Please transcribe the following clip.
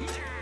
Yeah.